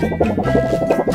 ハハハハ!